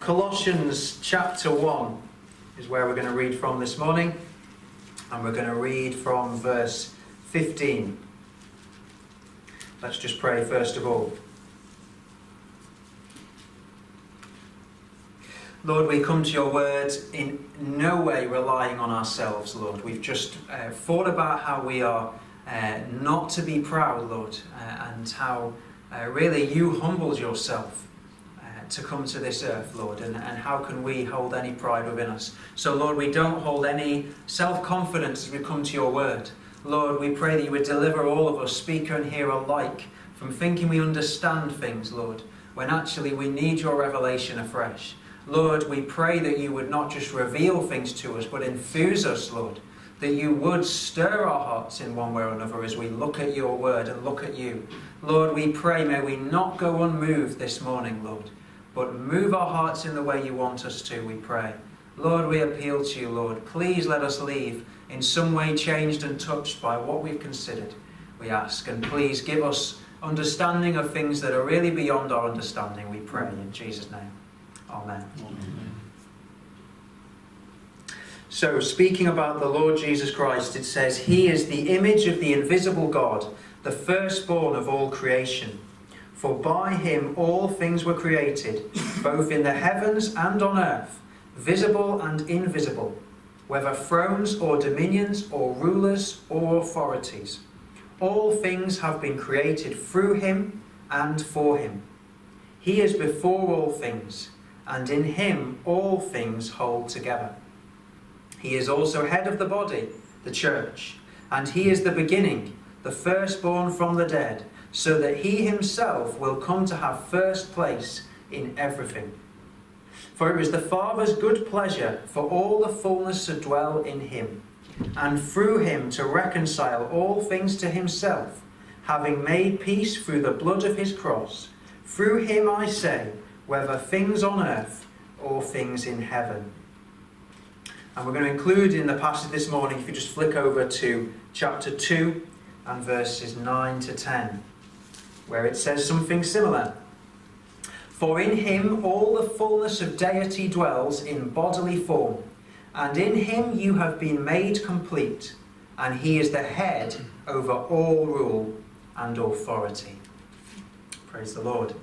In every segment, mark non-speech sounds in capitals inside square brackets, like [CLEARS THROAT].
Colossians chapter 1 is where we're going to read from this morning, and we're going to read from verse 15. Let's just pray first of all. Lord, we come to your word in no way relying on ourselves, Lord. We've just uh, thought about how we are uh, not to be proud, Lord, uh, and how uh, really you humbled yourself to come to this earth, Lord, and, and how can we hold any pride within us? So, Lord, we don't hold any self confidence as we come to your word. Lord, we pray that you would deliver all of us, speaker and hearer alike, from thinking we understand things, Lord, when actually we need your revelation afresh. Lord, we pray that you would not just reveal things to us, but infuse us, Lord. That you would stir our hearts in one way or another as we look at your word and look at you. Lord, we pray, may we not go unmoved this morning, Lord but move our hearts in the way you want us to, we pray. Lord, we appeal to you, Lord. Please let us leave in some way changed and touched by what we've considered, we ask. And please give us understanding of things that are really beyond our understanding, we pray. In Jesus' name. Amen. Amen. So, speaking about the Lord Jesus Christ, it says, He is the image of the invisible God, the firstborn of all creation. For by him all things were created, both in the heavens and on earth, visible and invisible, whether thrones or dominions or rulers or authorities. All things have been created through him and for him. He is before all things, and in him all things hold together. He is also head of the body, the church, and he is the beginning, the firstborn from the dead so that he himself will come to have first place in everything. For it was the Father's good pleasure for all the fullness to dwell in him, and through him to reconcile all things to himself, having made peace through the blood of his cross. Through him, I say, whether things on earth or things in heaven. And we're going to include in the passage this morning, if you just flick over to chapter 2 and verses 9 to 10 where it says something similar. For in him all the fullness of deity dwells in bodily form, and in him you have been made complete, and he is the head over all rule and authority. Praise the Lord.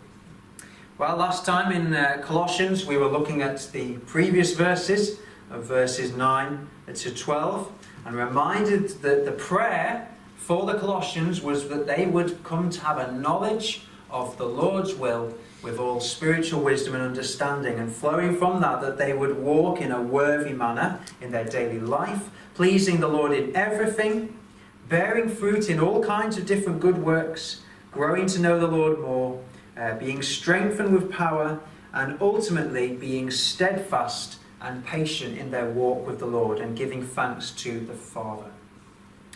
Well, last time in uh, Colossians we were looking at the previous verses of verses 9 to 12 and reminded that the prayer for the Colossians was that they would come to have a knowledge of the Lord's will with all spiritual wisdom and understanding, and flowing from that, that they would walk in a worthy manner in their daily life, pleasing the Lord in everything, bearing fruit in all kinds of different good works, growing to know the Lord more, uh, being strengthened with power, and ultimately being steadfast and patient in their walk with the Lord and giving thanks to the Father.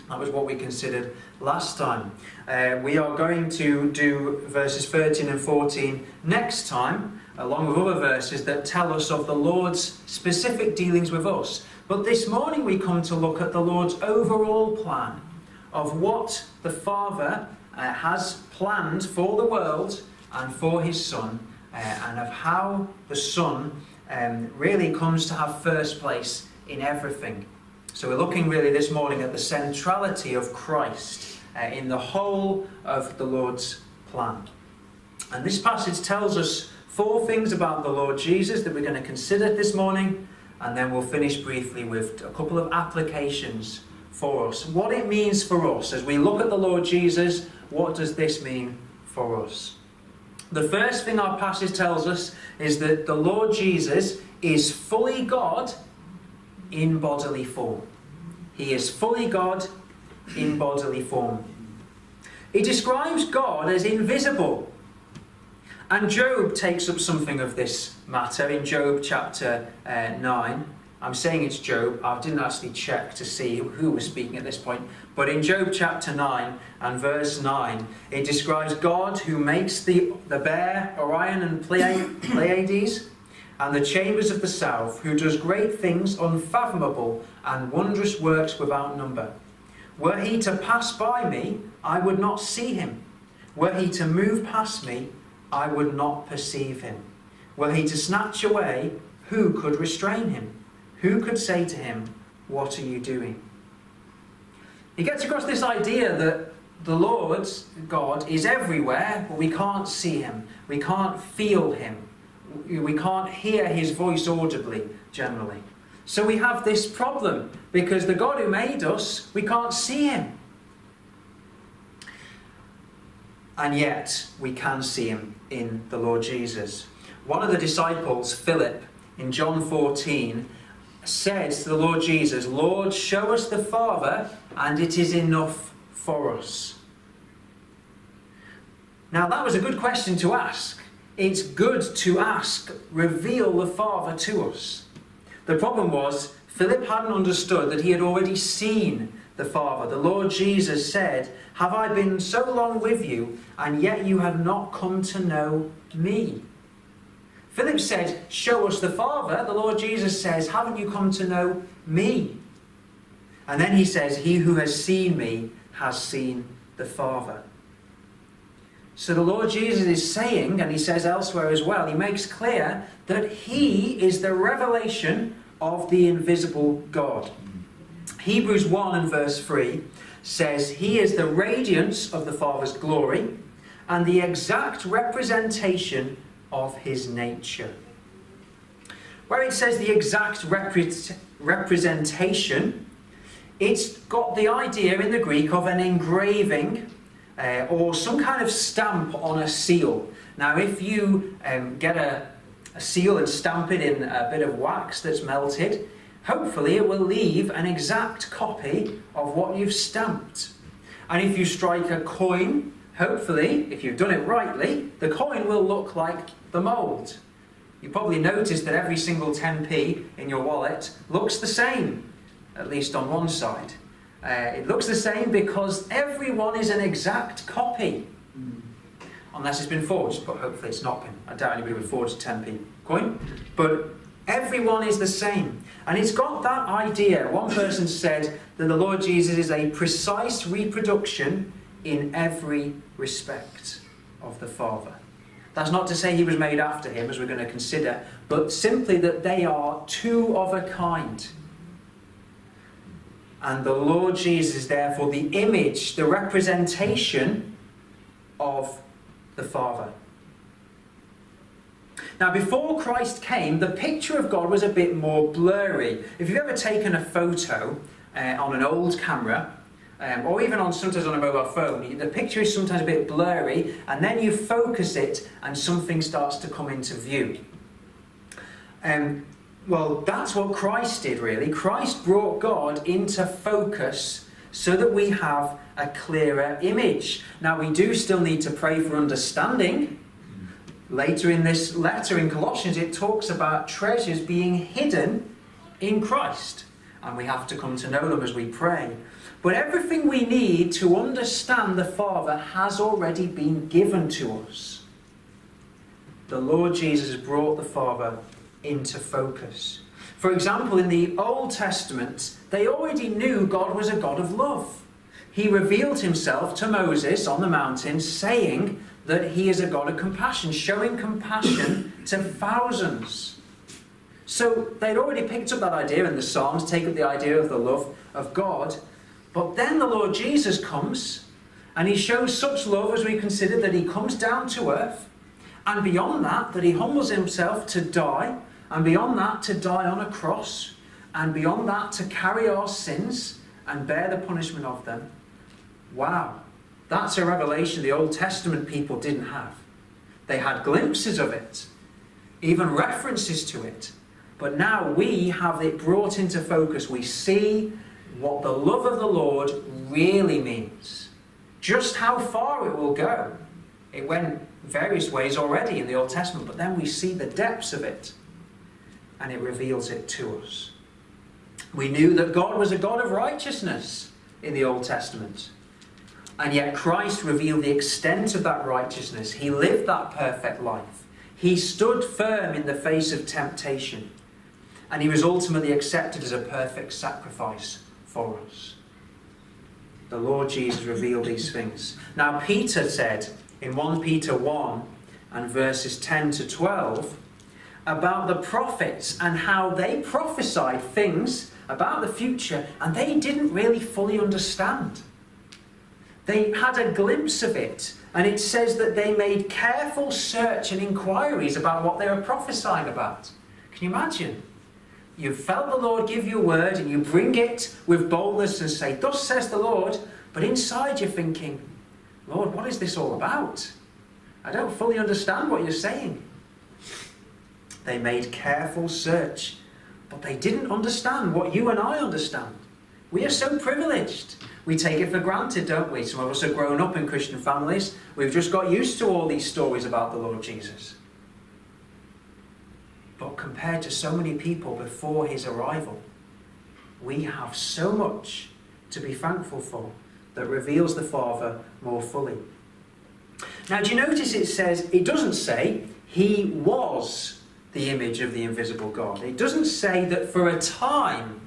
That was what we considered last time. Uh, we are going to do verses 13 and 14 next time, along with other verses that tell us of the Lord's specific dealings with us. But this morning we come to look at the Lord's overall plan of what the Father uh, has planned for the world and for his Son, uh, and of how the Son um, really comes to have first place in everything. So we're looking really this morning at the centrality of Christ uh, in the whole of the Lord's plan. And this passage tells us four things about the Lord Jesus that we're going to consider this morning, and then we'll finish briefly with a couple of applications for us. What it means for us as we look at the Lord Jesus, what does this mean for us? The first thing our passage tells us is that the Lord Jesus is fully God in bodily form. He is fully God in bodily form. He describes God as invisible. And Job takes up something of this matter in Job chapter uh, 9. I'm saying it's Job. I didn't actually check to see who was speaking at this point. But in Job chapter 9 and verse 9, it describes God who makes the, the bear, Orion, and Pleiades and the chambers of the south, who does great things unfathomable and wondrous works without number. Were he to pass by me, I would not see him. Were he to move past me, I would not perceive him. Were he to snatch away, who could restrain him? Who could say to him, What are you doing? He gets across this idea that the Lord, God, is everywhere, but we can't see him. We can't feel him. We can't hear his voice audibly, generally. So we have this problem because the God who made us, we can't see him. And yet, we can see him in the Lord Jesus. One of the disciples, Philip, in John 14, says to the Lord Jesus, Lord, show us the Father, and it is enough for us. Now, that was a good question to ask. It's good to ask, reveal the Father to us. The problem was, Philip hadn't understood that he had already seen the Father. The Lord Jesus said, Have I been so long with you, and yet you have not come to know me? Philip said, Show us the Father. The Lord Jesus says, Haven't you come to know me? And then he says, He who has seen me has seen the Father. So the Lord Jesus is saying, and he says elsewhere as well, he makes clear that he is the revelation of the invisible God. Hebrews 1 and verse 3 says, He is the radiance of the Father's glory and the exact representation of his nature. Where it says the exact repre- representation, it's got the idea in the Greek of an engraving uh, or some kind of stamp on a seal. Now, if you um, get a, a seal and stamp it in a bit of wax that's melted, hopefully it will leave an exact copy of what you've stamped. And if you strike a coin, hopefully, if you've done it rightly, the coin will look like the mould. You probably noticed that every single 10p in your wallet looks the same, at least on one side. Uh, it looks the same because everyone is an exact copy. Unless it's been forged, but hopefully it's not been. I doubt anybody would forge a 10p coin. But everyone is the same. And it's got that idea. One person said that the Lord Jesus is a precise reproduction in every respect of the Father. That's not to say he was made after him, as we're going to consider, but simply that they are two of a kind. And the Lord Jesus is therefore the image, the representation of the Father. Now, before Christ came, the picture of God was a bit more blurry. If you've ever taken a photo uh, on an old camera, um, or even on sometimes on a mobile phone, the picture is sometimes a bit blurry, and then you focus it, and something starts to come into view. Um, well, that's what Christ did, really. Christ brought God into focus so that we have a clearer image. Now, we do still need to pray for understanding. Later in this letter in Colossians, it talks about treasures being hidden in Christ. And we have to come to know them as we pray. But everything we need to understand the Father has already been given to us. The Lord Jesus brought the Father into focus. For example, in the Old Testament, they already knew God was a God of love. He revealed himself to Moses on the mountain, saying that he is a God of compassion, showing compassion to thousands. So they'd already picked up that idea in the Psalms, take up the idea of the love of God. But then the Lord Jesus comes and he shows such love as we consider that he comes down to earth, and beyond that, that he humbles himself to die and beyond that, to die on a cross, and beyond that, to carry our sins and bear the punishment of them. Wow, that's a revelation the Old Testament people didn't have. They had glimpses of it, even references to it. But now we have it brought into focus. We see what the love of the Lord really means, just how far it will go. It went various ways already in the Old Testament, but then we see the depths of it and it reveals it to us. We knew that God was a God of righteousness in the Old Testament. And yet Christ revealed the extent of that righteousness. He lived that perfect life. He stood firm in the face of temptation. And he was ultimately accepted as a perfect sacrifice for us. The Lord Jesus revealed these things. Now, Peter said in 1 Peter 1 and verses 10 to 12, about the prophets and how they prophesied things about the future and they didn't really fully understand. They had a glimpse of it, and it says that they made careful search and inquiries about what they were prophesying about. Can you imagine? You felt the Lord give you a word and you bring it with boldness and say, Thus says the Lord, but inside you're thinking, Lord, what is this all about? I don't fully understand what you're saying. They made careful search, but they didn't understand what you and I understand. We are so privileged. We take it for granted, don't we? Some of us have grown up in Christian families. We've just got used to all these stories about the Lord Jesus. But compared to so many people before his arrival, we have so much to be thankful for that reveals the Father more fully. Now, do you notice it says, it doesn't say he was the image of the invisible God. It doesn't say that for a time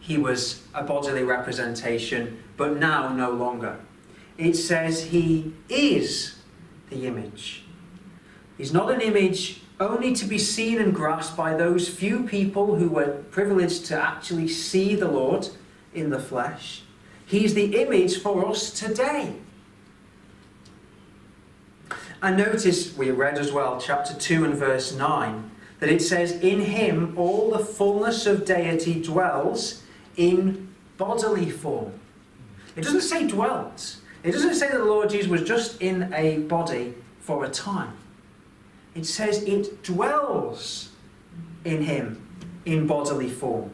he was a bodily representation, but now no longer. It says he is the image. He's not an image only to be seen and grasped by those few people who were privileged to actually see the Lord in the flesh. He's the image for us today. And notice we read as well, chapter 2 and verse 9, that it says, In him all the fullness of deity dwells in bodily form. It doesn't say dwelt. It doesn't say that the Lord Jesus was just in a body for a time. It says it dwells in him in bodily form.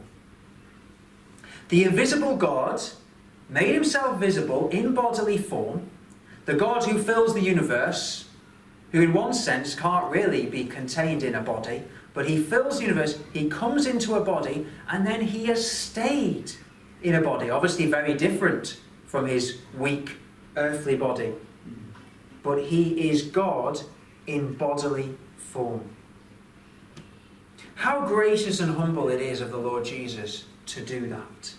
The invisible God made himself visible in bodily form, the God who fills the universe, who in one sense can't really be contained in a body, but he fills the universe, he comes into a body, and then he has stayed in a body. Obviously, very different from his weak earthly body. But he is God in bodily form. How gracious and humble it is of the Lord Jesus to do that.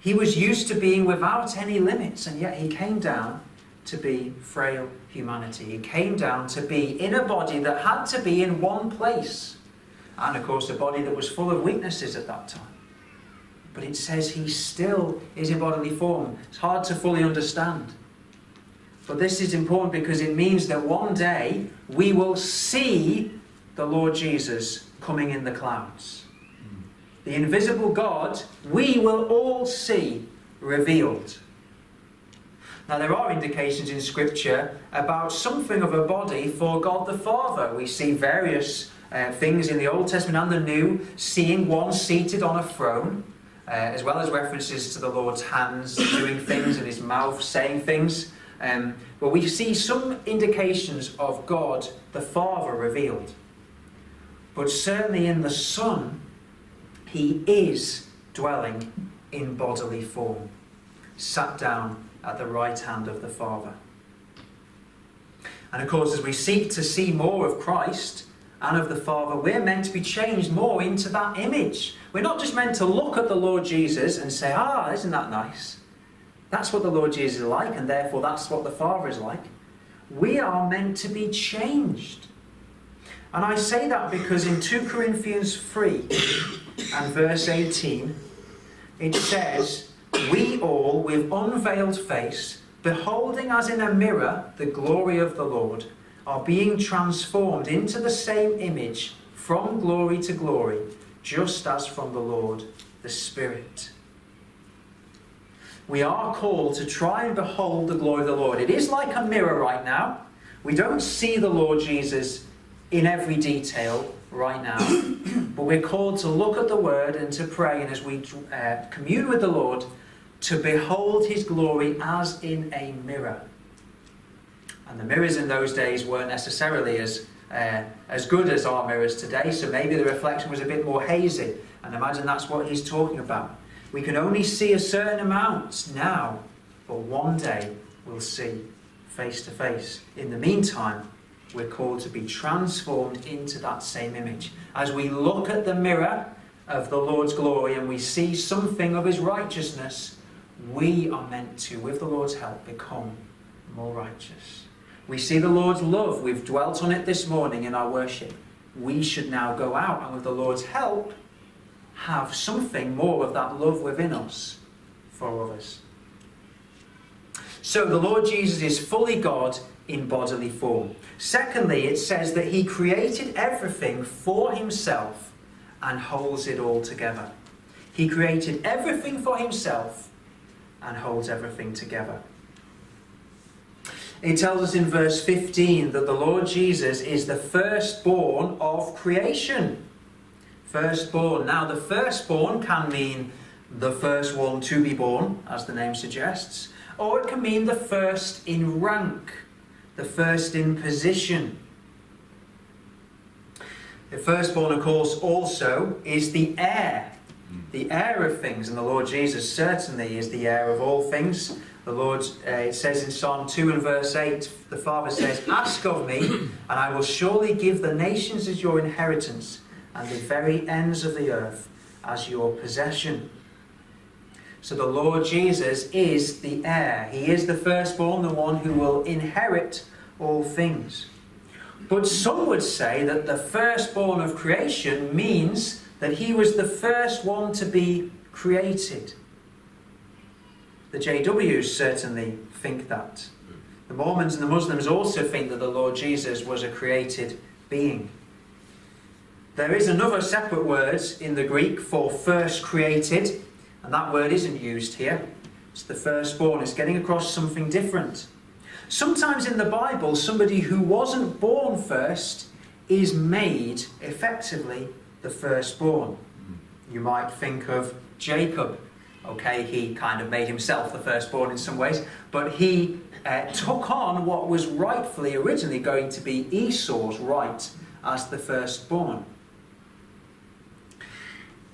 He was used to being without any limits, and yet he came down to be frail humanity. He came down to be in a body that had to be in one place. And of course, a body that was full of weaknesses at that time. But it says he still is in bodily form. It's hard to fully understand. But this is important because it means that one day we will see the Lord Jesus coming in the clouds. The invisible God, we will all see revealed. Now, there are indications in Scripture about something of a body for God the Father. We see various uh, things in the Old Testament and the New, seeing one seated on a throne, uh, as well as references to the Lord's hands [COUGHS] doing things and his mouth saying things. Um, but we see some indications of God the Father revealed. But certainly in the Son, he is dwelling in bodily form, sat down at the right hand of the Father. And of course, as we seek to see more of Christ and of the Father, we're meant to be changed more into that image. We're not just meant to look at the Lord Jesus and say, ah, isn't that nice? That's what the Lord Jesus is like, and therefore that's what the Father is like. We are meant to be changed. And I say that because in 2 Corinthians 3 and verse 18, it says, We all, with unveiled face, beholding as in a mirror the glory of the Lord, are being transformed into the same image from glory to glory, just as from the Lord the Spirit we are called to try and behold the glory of the Lord. It is like a mirror right now. We don't see the Lord Jesus in every detail right now, [COUGHS] but we're called to look at the Word and to pray, and as we uh, commune with the Lord, to behold His glory as in a mirror. And the mirrors in those days weren't necessarily as uh, as good as our mirrors today, so maybe the reflection was a bit more hazy. And imagine that's what he's talking about. We can only see a certain amount now, but one day we'll see face to face. In the meantime, we're called to be transformed into that same image. As we look at the mirror of the Lord's glory and we see something of his righteousness, we are meant to, with the Lord's help, become more righteous. We see the Lord's love. We've dwelt on it this morning in our worship. we should now go out and, with the Lord's help, have something more of that love within us for others. So the Lord Jesus is fully God in bodily form. Secondly, it says that he created everything for himself and holds it all together. He created everything for himself and holds everything together. It tells us in verse 15 that the Lord Jesus is the firstborn of creation. Firstborn. Now, the firstborn can mean the first one to be born, as the name suggests, or it can mean the first in rank, the first in position. The firstborn, of course, also is the heir, the heir of things, and the Lord Jesus certainly is the heir of all things. The Lord, uh, it says in Psalm 2 and verse 8, the Father says, Ask of me, and I will surely give the nations as your inheritance, and the very ends of the earth as your possession. So the Lord Jesus is the heir. He is the firstborn, the one who will inherit all things. But some would say that the firstborn of creation means that he was the first one to be created. The JWs certainly think that. The Mormons and the Muslims also think that the Lord Jesus was a created being. There is another separate word in the Greek for first created, and that word isn't used here. It's the firstborn. It's getting across something different. Sometimes in the Bible, somebody who wasn't born first is made effectively the firstborn. You might think of Jacob Okay, he kind of made himself the firstborn in some ways, but he uh, took on what was rightfully originally going to be Esau's right as the firstborn.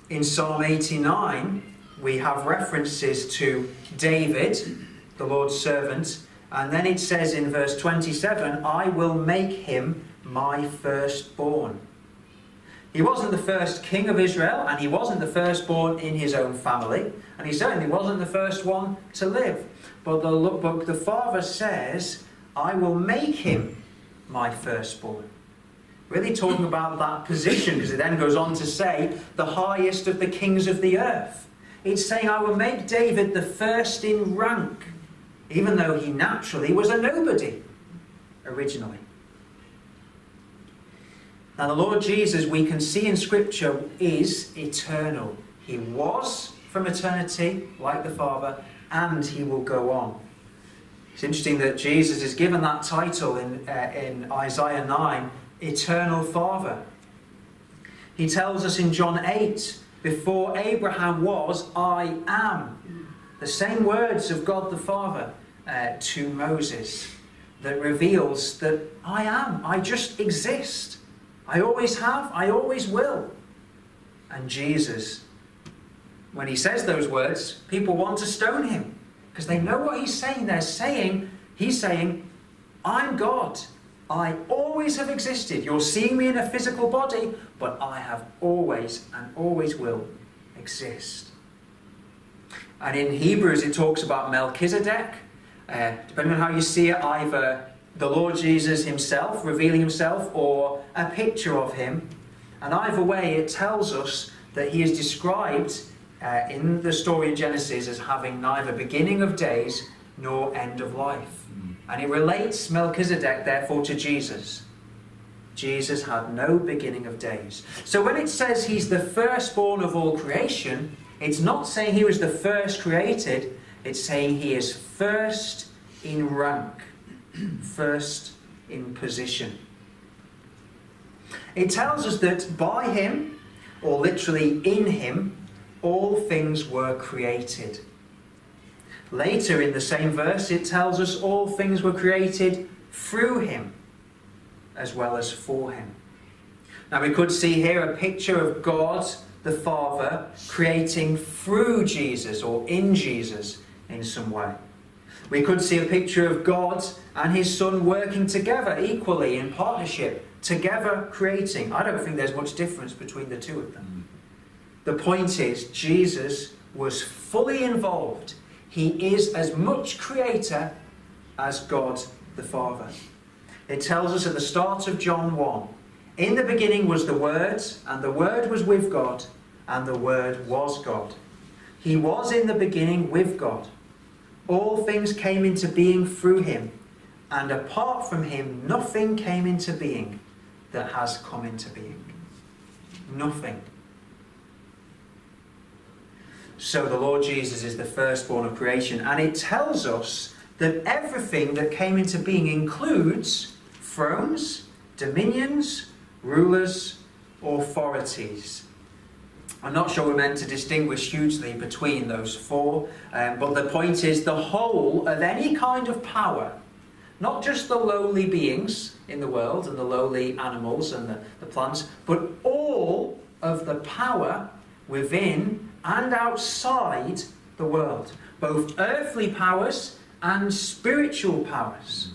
In Psalm 89, we have references to David, the Lord's servant, and then it says in verse 27 I will make him my firstborn. He wasn't the first king of Israel, and he wasn't the firstborn in his own family, and he certainly wasn't the first one to live. But the, but the Father says, I will make him my firstborn. Really talking about that position, because it then goes on to say, the highest of the kings of the earth. It's saying, I will make David the first in rank, even though he naturally was a nobody originally. Now, the Lord Jesus, we can see in Scripture, is eternal. He was from eternity, like the Father, and he will go on. It's interesting that Jesus is given that title in, uh, in Isaiah 9 Eternal Father. He tells us in John 8, Before Abraham was, I am. The same words of God the Father uh, to Moses that reveals that I am, I just exist. I always have, I always will. And Jesus, when he says those words, people want to stone him because they know what he's saying. They're saying, he's saying, I'm God. I always have existed. You're seeing me in a physical body, but I have always and always will exist. And in Hebrews, it talks about Melchizedek. Uh, depending on how you see it, either the Lord Jesus himself, revealing himself, or a picture of him. And either way, it tells us that he is described uh, in the story of Genesis as having neither beginning of days nor end of life. Mm. And it relates Melchizedek, therefore, to Jesus. Jesus had no beginning of days. So when it says he's the firstborn of all creation, it's not saying he was the first created, it's saying he is first in rank [CLEARS THROAT] first in position. It tells us that by him, or literally in him, all things were created. Later in the same verse, it tells us all things were created through him as well as for him. Now, we could see here a picture of God the Father creating through Jesus or in Jesus in some way. We could see a picture of God and his Son working together equally in partnership, together creating. I don't think there's much difference between the two of them. The point is, Jesus was fully involved. He is as much creator as God the Father. It tells us at the start of John 1 In the beginning was the Word, and the Word was with God, and the Word was God. He was in the beginning with God. All things came into being through him, and apart from him, nothing came into being that has come into being. Nothing. So the Lord Jesus is the firstborn of creation, and it tells us that everything that came into being includes thrones, dominions, rulers, authorities. I'm not sure we're meant to distinguish hugely between those four, um, but the point is the whole of any kind of power, not just the lowly beings in the world and the lowly animals and the, the plants, but all of the power within and outside the world, both earthly powers and spiritual powers.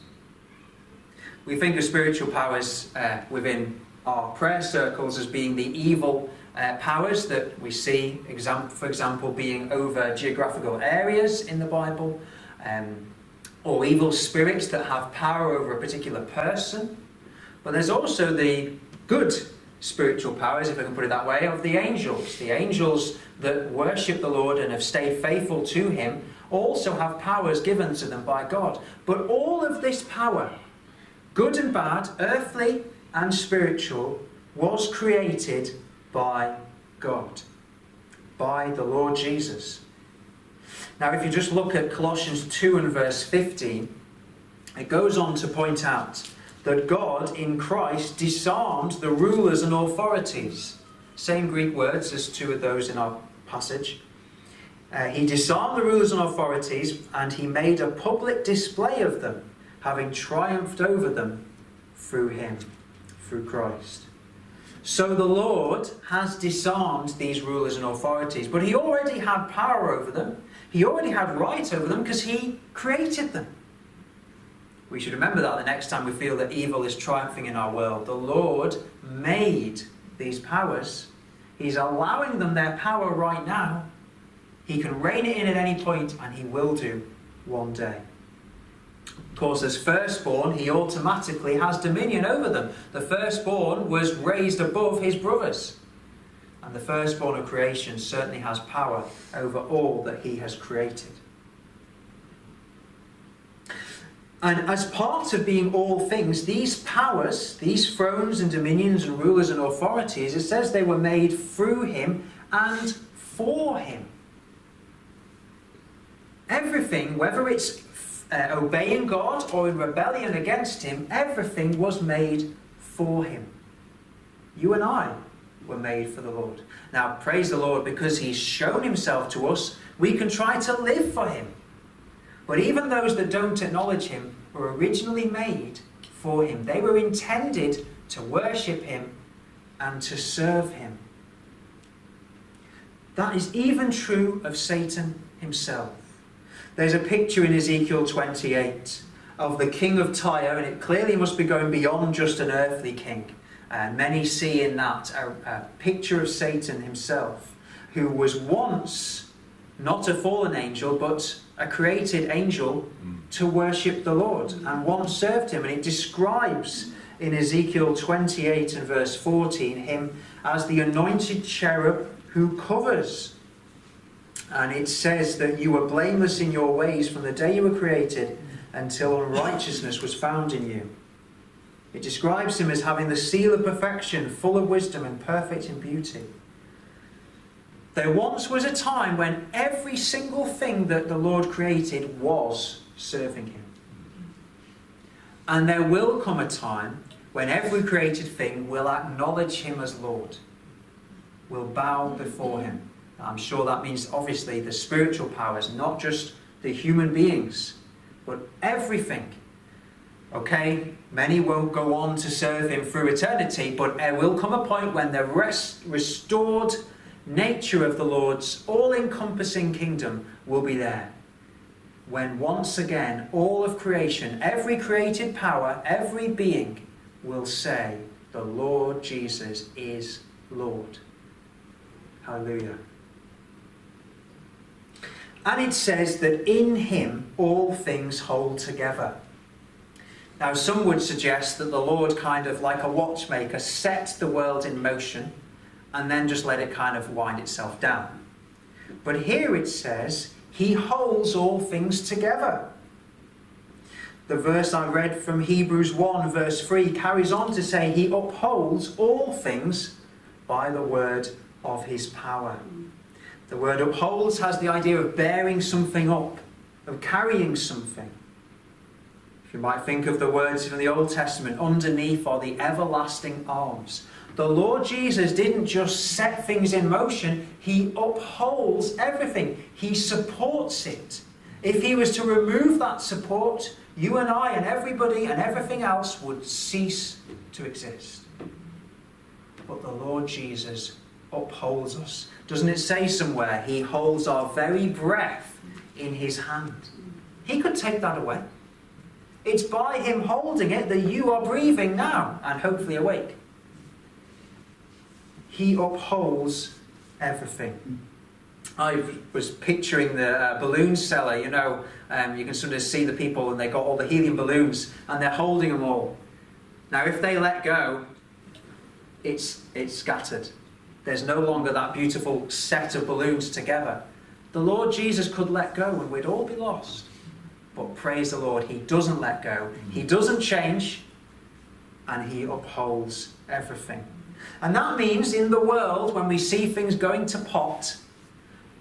We think of spiritual powers uh, within our prayer circles as being the evil uh, powers that we see, for example, being over geographical areas in the Bible, um, or evil spirits that have power over a particular person. But there's also the good spiritual powers, if I can put it that way, of the angels. The angels that worship the Lord and have stayed faithful to Him also have powers given to them by God. But all of this power, good and bad, earthly and spiritual, was created by God, by the Lord Jesus. Now, if you just look at Colossians 2 and verse 15, it goes on to point out that God in Christ disarmed the rulers and authorities. Same Greek words as two of those in our passage. Uh, he disarmed the rulers and authorities and he made a public display of them, having triumphed over them through him, through Christ. So the Lord has disarmed these rulers and authorities, but he already had power over them. He already had right over them because he created them. We should remember that the next time we feel that evil is triumphing in our world. The Lord made these powers. He's allowing them their power right now. He can rein it in at any point, and he will do one day. Of course, as firstborn, he automatically has dominion over them. The firstborn was raised above his brothers. And the firstborn of creation certainly has power over all that he has created. And as part of being all things, these powers, these thrones and dominions and rulers and authorities, it says they were made through him and for him. Everything, whether it's uh, obeying God or in rebellion against Him, everything was made for Him. You and I were made for the Lord. Now, praise the Lord, because He's shown Himself to us, we can try to live for Him. But even those that don't acknowledge Him were originally made for Him. They were intended to worship Him and to serve Him. That is even true of Satan himself. There's a picture in Ezekiel 28 of the king of Tyre, and it clearly must be going beyond just an earthly king. And many see in that a, a picture of Satan himself, who was once not a fallen angel, but a created angel hmm. to worship the Lord, and once served him. And it describes in Ezekiel 28 and verse 14 him as the anointed cherub who covers and it says that you were blameless in your ways from the day you were created until unrighteousness was found in you. It describes him as having the seal of perfection, full of wisdom and perfect in beauty. There once was a time when every single thing that the Lord created was serving him. And there will come a time when every created thing will acknowledge him as Lord, will bow before him. I'm sure that means obviously the spiritual powers, not just the human beings, but everything. Okay, many won't go on to serve him through eternity, but there will come a point when the rest, restored nature of the Lord's all encompassing kingdom will be there. When once again all of creation, every created power, every being will say, The Lord Jesus is Lord. Hallelujah. And it says that in him all things hold together. Now, some would suggest that the Lord, kind of like a watchmaker, set the world in motion and then just let it kind of wind itself down. But here it says, He holds all things together. The verse I read from Hebrews 1, verse 3, carries on to say, He upholds all things by the word of His power. The word upholds has the idea of bearing something up, of carrying something. If you might think of the words from the Old Testament underneath are the everlasting arms. The Lord Jesus didn't just set things in motion, He upholds everything, He supports it. If He was to remove that support, you and I and everybody and everything else would cease to exist. But the Lord Jesus upholds us. Doesn't it say somewhere, He holds our very breath in His hand? He could take that away. It's by Him holding it that you are breathing now and hopefully awake. He upholds everything. I was picturing the uh, balloon seller, you know, um, you can sort of see the people and they've got all the helium balloons and they're holding them all. Now, if they let go, it's, it's scattered. There's no longer that beautiful set of balloons together. The Lord Jesus could let go and we'd all be lost. But praise the Lord, He doesn't let go, He doesn't change, and He upholds everything. And that means in the world, when we see things going to pot,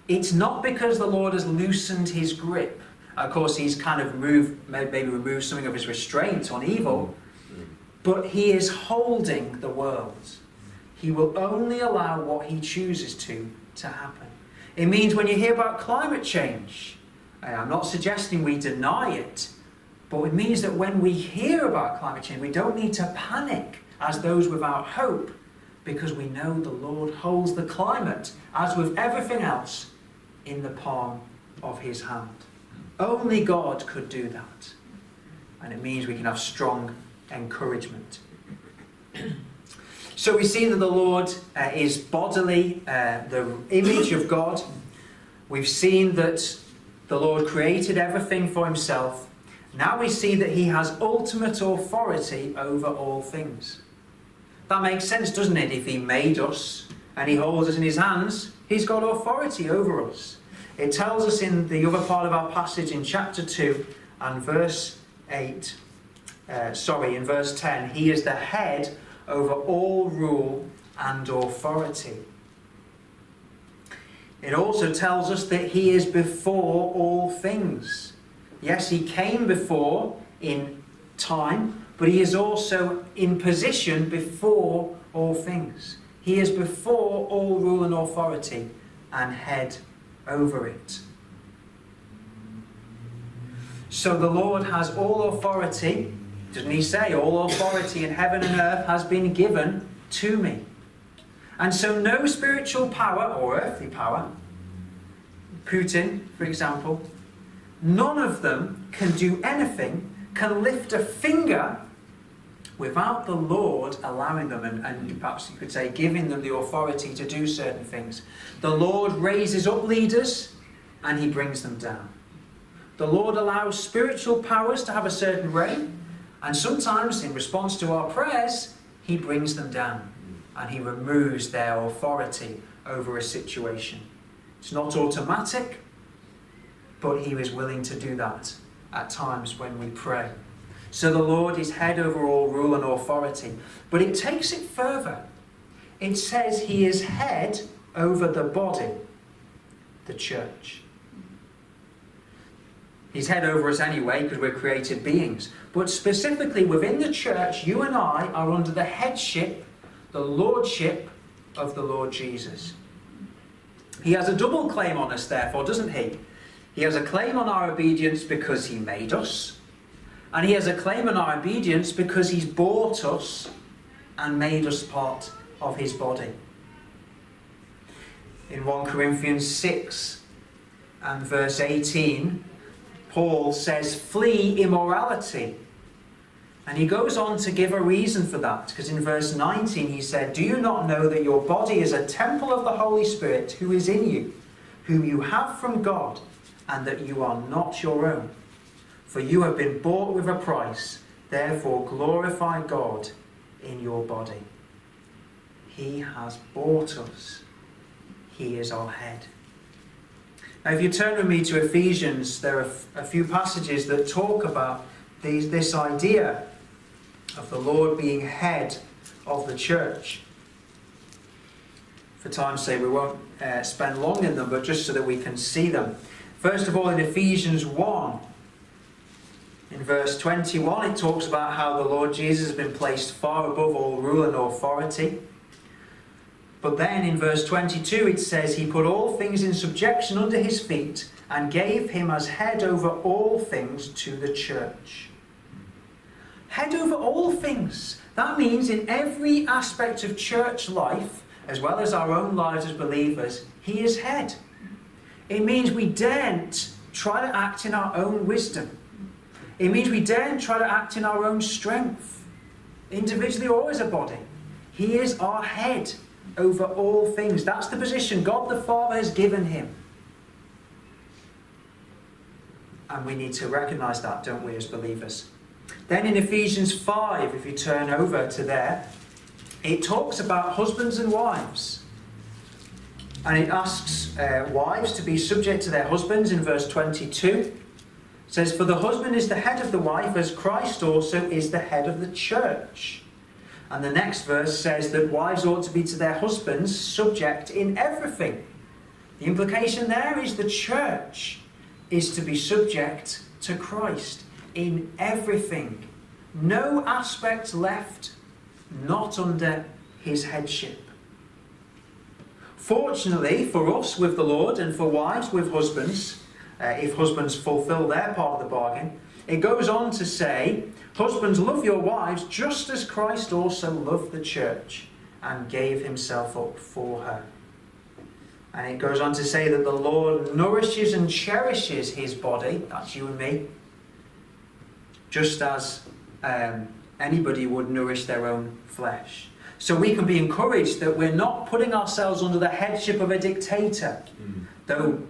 it's not because the Lord has loosened His grip. Of course, He's kind of removed, maybe removed something of His restraint on evil, mm. but He is holding the world. He will only allow what He chooses to to happen. It means when you hear about climate change, I'm not suggesting we deny it, but it means that when we hear about climate change, we don't need to panic as those without hope because we know the Lord holds the climate, as with everything else, in the palm of his hand. Only God could do that. And it means we can have strong encouragement. So we see that the Lord uh, is bodily, uh, the image of God. We've seen that the Lord created everything for himself. Now we see that he has ultimate authority over all things. That makes sense, doesn't it? If he made us and he holds us in his hands, he's got authority over us. It tells us in the other part of our passage in chapter 2 and verse 8, uh, sorry, in verse 10, he is the head over all rule and authority. It also tells us that he is before all things. Yes, he came before in time, but he is also in position before all things. He is before all rule and authority and head over it. So the Lord has all authority. Doesn't he say, All authority in heaven and earth has been given to me? And so, no spiritual power or earthly power, Putin, for example, none of them can do anything, can lift a finger without the Lord allowing them, and, and, perhaps you could say giving them the authority to do certain things. The Lord raises up leaders and he brings them down. The Lord allows spiritual powers to have a certain reign, and sometimes, in response to our prayers, he brings them down and he removes their authority over a situation. It's not automatic, but he is willing to do that at times when we pray. So the Lord is head over all rule and authority. But it takes it further. It says he is head over the body, the church. He's head over us anyway because we're created beings. But specifically within the church, you and I are under the headship the lordship of the Lord Jesus. He has a double claim on us, therefore, doesn't he? He has a claim on our obedience because he made us, and he has a claim on our obedience because he's bought us and made us part of his body. In 1 Corinthians 6 and verse 18, Paul says, Flee immorality. And he goes on to give a reason for that, because in verse 19 he said, Do you not know that your body is a temple of the Holy Spirit who is in you, whom you have from God, and that you are not your own? For you have been bought with a price. Therefore, glorify God in your body. He has bought us, He is our head. Now, if you turn with me to Ephesians, there are a few passages that talk about these, this idea of the Lord being head of the church. For time's sake, we won't uh, spend long in them, but just so that we can see them. First of all, in Ephesians 1, in verse 21, it talks about how the Lord Jesus has been placed far above all rule and authority. But then in verse 22, it says, He put all things in subjection under his feet and gave him as head over all things to the church. Head over all things. That means in every aspect of church life, as well as our own lives as believers, He is head. It means we daren't try to act in our own wisdom. It means we daren't try to act in our own strength, individually or as a body. He is our head over all things. That's the position God the Father has given him. And we need to recognize that, don't we, as believers? Then in Ephesians 5, if you turn over to there, it talks about husbands and wives. And it asks uh, wives to be subject to their husbands in verse 22. It says, For the husband is the head of the wife, as Christ also is the head of the church. And the next verse says that wives ought to be to their husbands subject in everything. The implication there is the church is to be subject to Christ in everything. No aspect left not under his headship. Fortunately for us with the Lord and for wives with husbands, uh, if husbands fulfill their part of the bargain, it goes on to say, Husbands, love your wives just as Christ also loved the church and gave himself up for her. And it goes on to say that the Lord nourishes and cherishes his body, that's you and me, just as um, anybody would nourish their own flesh. So we can be encouraged that we're not putting ourselves under the headship of a dictator. Mm. Though,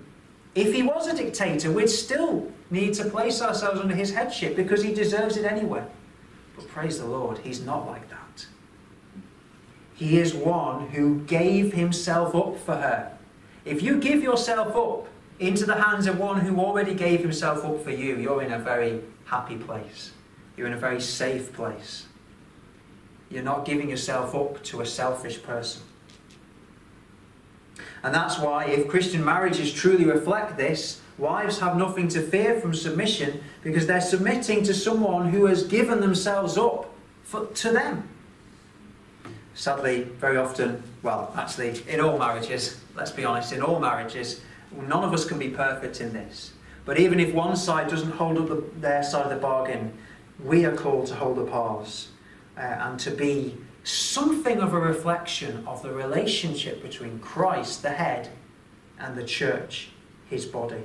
if he was a dictator, we'd still need to place ourselves under his headship because he deserves it anyway. But praise the Lord, he's not like that. He is one who gave himself up for her. If you give yourself up into the hands of one who already gave himself up for you, you're in a very happy place. You're in a very safe place. You're not giving yourself up to a selfish person. And that's why, if Christian marriages truly reflect this, wives have nothing to fear from submission because they're submitting to someone who has given themselves up for, to them. Sadly, very often, well, actually, in all marriages, let's be honest, in all marriages, none of us can be perfect in this. But even if one side doesn't hold up the, their side of the bargain, we are called to hold up ours uh, and to be something of a reflection of the relationship between Christ, the head, and the church, his body.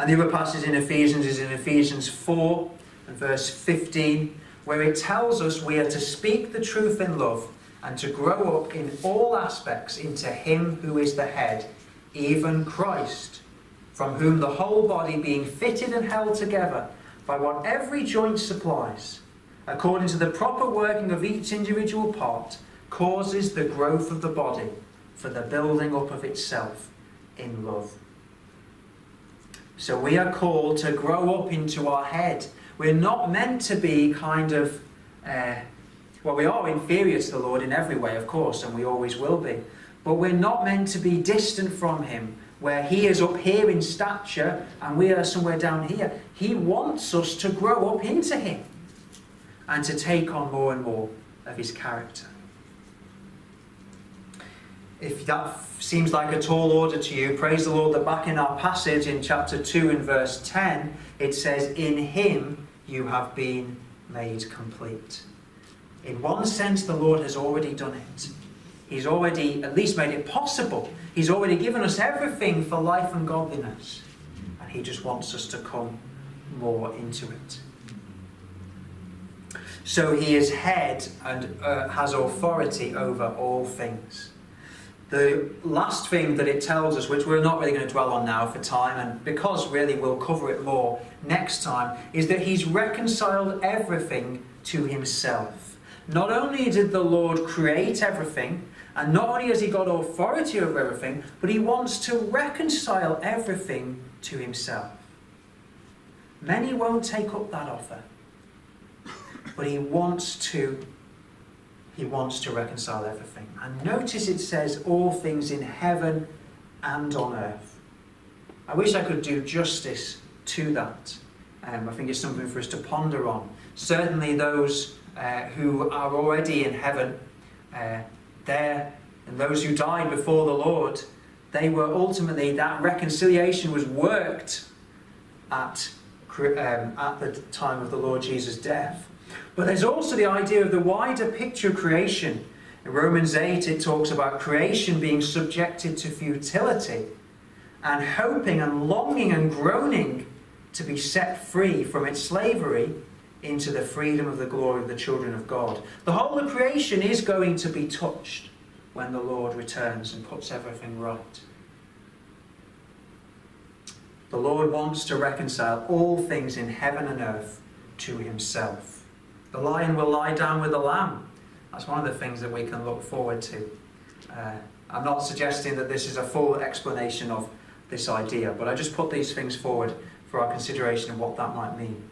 And the other passage in Ephesians is in Ephesians 4 and verse 15, where it tells us we are to speak the truth in love and to grow up in all aspects into Him who is the head, even Christ from whom the whole body being fitted and held together by what every joint supplies, according to the proper working of each individual part, causes the growth of the body for the building up of itself in love. So we are called to grow up into our head. We're not meant to be kind of, uh, well, we are inferior to the Lord in every way, of course, and we always will be. But we're not meant to be distant from Him where he is up here in stature and we are somewhere down here. He wants us to grow up into him and to take on more and more of his character. If that seems like a tall order to you, praise the Lord that back in our passage in chapter 2 and verse 10, it says, In him you have been made complete. In one sense, the Lord has already done it. He's already at least made it possible He's already given us everything for life and godliness. And He just wants us to come more into it. So He is head and uh, has authority over all things. The last thing that it tells us, which we're not really going to dwell on now for time, and because really we'll cover it more next time, is that he's reconciled everything to himself. Not only did the Lord create everything, and not only has he got authority over everything, but he wants to reconcile everything to himself. Many won't take up that offer, but he wants to he wants to reconcile everything. And notice it says all things in heaven and on earth. I wish I could do justice to that. Um, I think it's something for us to ponder on. Certainly, those uh, who are already in heaven, uh, there, and those who died before the Lord, they were ultimately, that reconciliation was worked at, um, at the time of the Lord Jesus' death. But there's also the idea of the wider picture of creation. In Romans 8, it talks about creation being subjected to futility and hoping and longing and groaning to be set free from its slavery into the freedom of the glory of the children of God. The whole of creation is going to be touched when the Lord returns and puts everything right. The Lord wants to reconcile all things in heaven and earth to himself. The lion will lie down with the lamb. That's one of the things that we can look forward to. Uh, I'm not suggesting that this is a full explanation of this idea, but I just put these things forward for our consideration of what that might mean.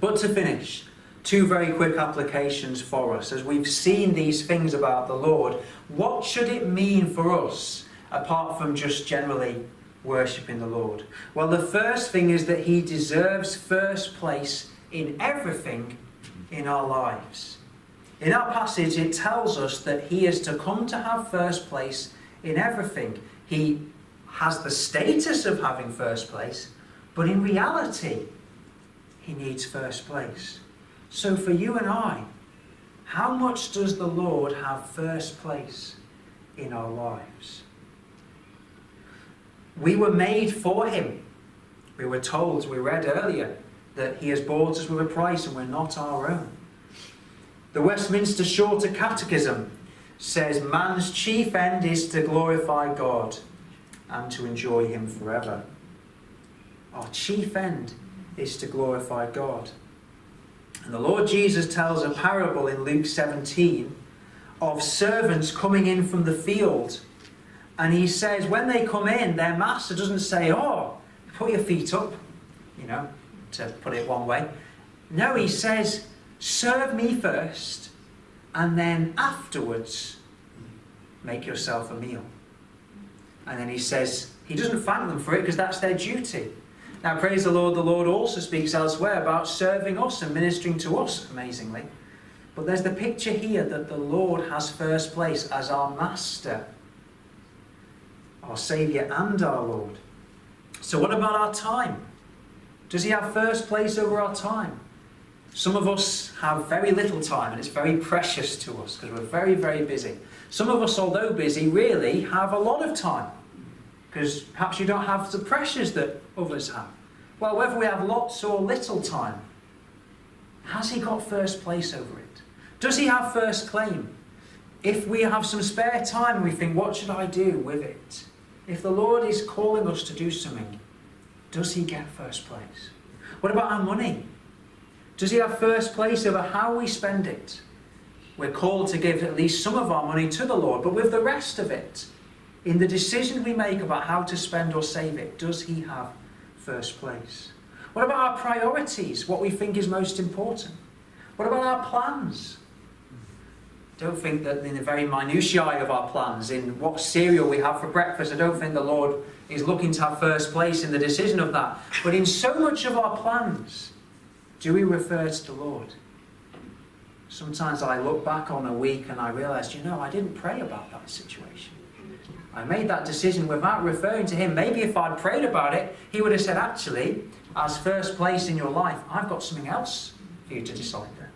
But to finish, two very quick applications for us. As we've seen these things about the Lord, what should it mean for us apart from just generally worshipping the Lord? Well, the first thing is that He deserves first place in everything in our lives. In our passage, it tells us that he is to come to have first place in everything. He has the status of having first place, but in reality, he needs first place. So for you and I, how much does the Lord have first place in our lives? We were made for him. We were told, we read earlier, that he has bought us with a price and we're not our own. The Westminster Shorter Catechism says man's chief end is to glorify God and to enjoy him forever. Our chief end is to glorify God. And the Lord Jesus tells a parable in Luke 17 of servants coming in from the field. And he says, when they come in, their master doesn't say, Oh, put your feet up, you know, to put it one way. No, he says, serve me first, and then afterwards make yourself a meal. And then he says, he doesn't thank them for it because that's their duty. Now, praise the Lord, the Lord also speaks elsewhere about serving us and ministering to us, amazingly. But there's the picture here that the Lord has first place as our Master, our Saviour, and our Lord. So, what about our time? Does He have first place over our time? Some of us have very little time and it's very precious to us because we're very, very busy. Some of us, although busy, really have a lot of time because perhaps you don't have the pressures that others have. Well, whether we have lots or little time, has He got first place over it? Does He have first claim? If we have some spare time we think, what should I do with it? If the Lord is calling us to do something, does He get first place? What about our money? Does he have first place over how we spend it? We're called to give at least some of our money to the Lord, but with the rest of it, in the decision we make about how to spend or save it, does he have first place? What about our priorities, what we think is most important? What about our plans? Don't think that in the very minutiae of our plans, in what cereal we have for breakfast, I don't think the Lord is looking to have first place in the decision of that. But in so much of our plans, do we refer to the Lord? Sometimes I look back on a week and I realize, you know, I didn't pray about that situation. I made that decision without referring to Him. Maybe if I'd prayed about it, He would have said, actually, as first place in your life, I've got something else for you to decide there.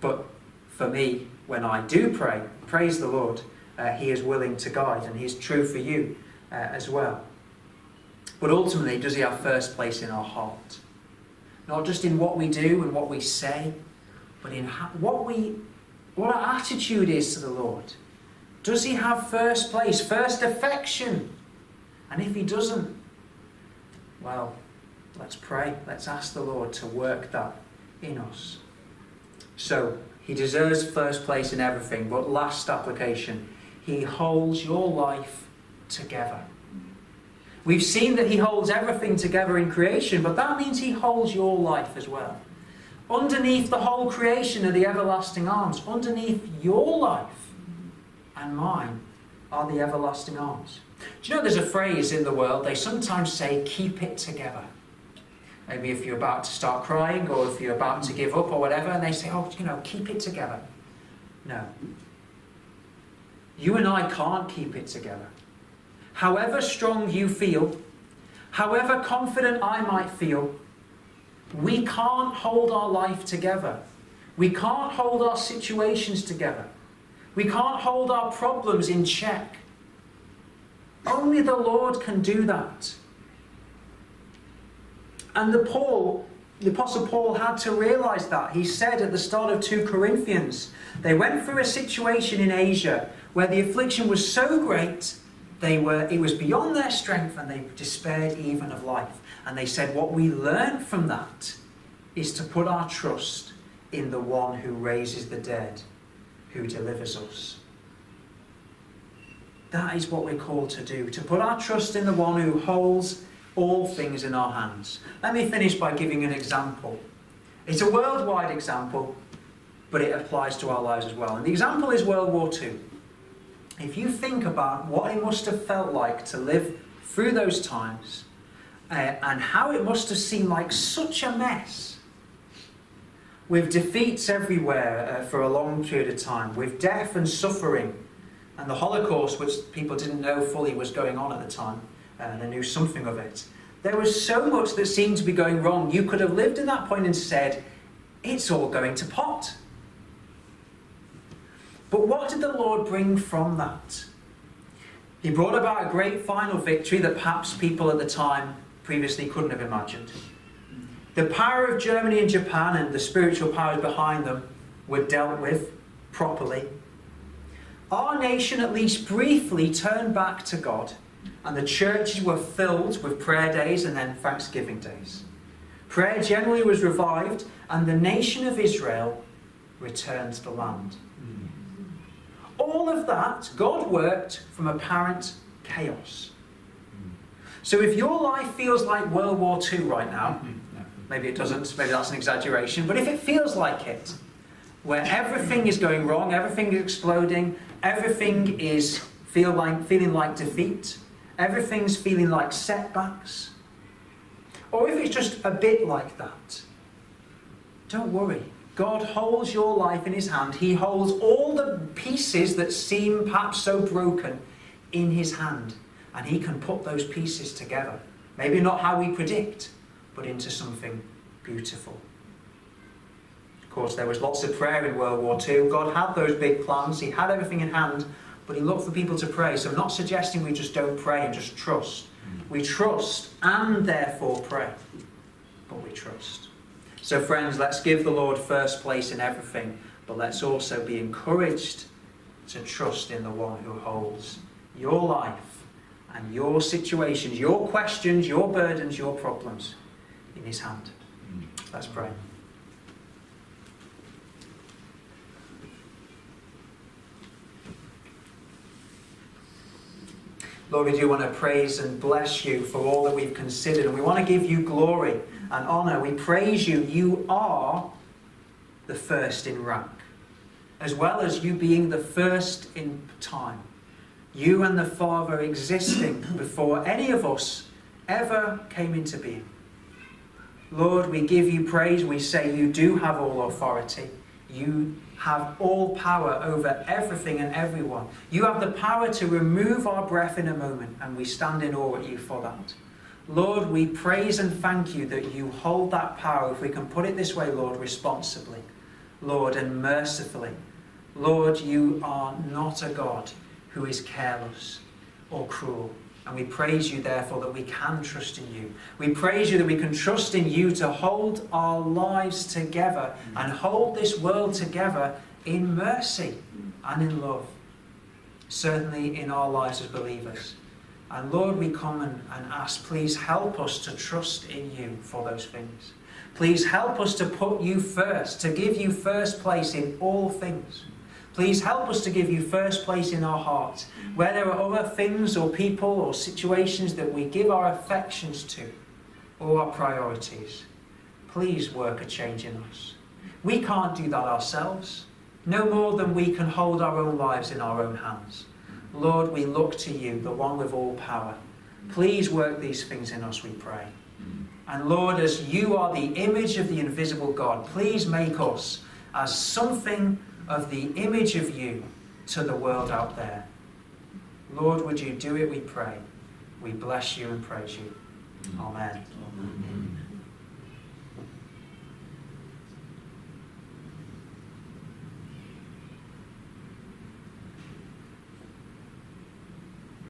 But for me, when I do pray, praise the Lord, uh, He is willing to guide, and He is true for you uh, as well. But ultimately, does He have first place in our heart? Not just in what we do and what we say, but in what, we, what our attitude is to the Lord. Does he have first place, first affection? And if he doesn't, well, let's pray. Let's ask the Lord to work that in us. So, he deserves first place in everything, but last application, he holds your life together. We've seen that he holds everything together in creation, but that means he holds your life as well. Underneath the whole creation are the everlasting arms. Underneath your life and mine are the everlasting arms. Do you know there's a phrase in the world, they sometimes say, keep it together. Maybe if you're about to start crying or if you're about to give up or whatever, and they say, oh, you know, keep it together. No. You and I can't keep it together. However strong you feel, however confident I might feel, we can't hold our life together. We can't hold our situations together. We can't hold our problems in check. Only the Lord can do that. And the Paul, the Apostle Paul had to realize that. He said at the start of 2 Corinthians, they went through a situation in Asia where the affliction was so great they were it was beyond their strength and they despaired even of life. And they said, What we learn from that is to put our trust in the one who raises the dead, who delivers us. That is what we're called to do, to put our trust in the one who holds all things in our hands. Let me finish by giving an example. It's a worldwide example, but it applies to our lives as well. And the example is World War II. If you think about what it must have felt like to live through those times uh, and how it must have seemed like such a mess, with defeats everywhere uh, for a long period of time, with death and suffering, and the Holocaust, which people didn't know fully was going on at the time, uh, and they knew something of it. There was so much that seemed to be going wrong. You could have lived in that point and said, it's all going to pot. But what did the Lord bring from that? He brought about a great final victory that perhaps people at the time previously couldn't have imagined. The power of Germany and Japan and the spiritual powers behind them were dealt with properly. Our nation, at least briefly, turned back to God, and the churches were filled with prayer days and then thanksgiving days. Prayer generally was revived, and the nation of Israel returned to the land. All of that, God worked from apparent chaos. So if your life feels like World War II right now, maybe it doesn't, maybe that's an exaggeration, but if it feels like it, where everything is going wrong, everything is exploding, everything is feel like, feeling like defeat, everything's feeling like setbacks, or if it's just a bit like that, don't worry. God holds your life in his hand. He holds all the pieces that seem perhaps so broken in his hand. And he can put those pieces together. Maybe not how we predict, but into something beautiful. Of course, there was lots of prayer in World War II. God had those big plans, He had everything in hand, but He looked for people to pray. So, I'm not suggesting we just don't pray and just trust. We trust and therefore pray, but we trust. So, friends, let's give the Lord first place in everything, but let's also be encouraged to trust in the one who holds your life and your situations, your questions, your burdens, your problems in his hand. Let's pray. Lord, we do want to praise and bless you for all that we've considered, and we want to give you glory and honor. We praise you. You are the first in rank, as well as you being the first in time. You and the Father existing [COUGHS] before any of us ever came into being. Lord, we give you praise. We say you do have all authority. You have all power over everything and everyone. You have the power to remove our breath in a moment, and we stand in awe at you for that. Lord, we praise and thank you that you hold that power, if we can put it this way, Lord, responsibly, Lord, and mercifully. Lord, you are not a God who is careless or cruel. And we praise you, therefore, that we can trust in you. We praise you that we can trust in you to hold our lives together and hold this world together in mercy and in love. certainly in our lives as believers. And Lord, we come and, and ask, please help us to trust in you for those things. Please help us to put you first, to give you first place in all things. Please help us to give you first place in our hearts. Where there are other things or people or situations that we give our affections to or our priorities, please work a change in us. We can't do that ourselves, no more than we can hold our own lives in our own hands. Lord, we look to you, the one with all power. Please work these things in us, we pray. And Lord, as you are the image of the invisible God, please make us as something of the image of you to the world out there. Lord, would you do it, we pray. We bless you and praise you. Amen.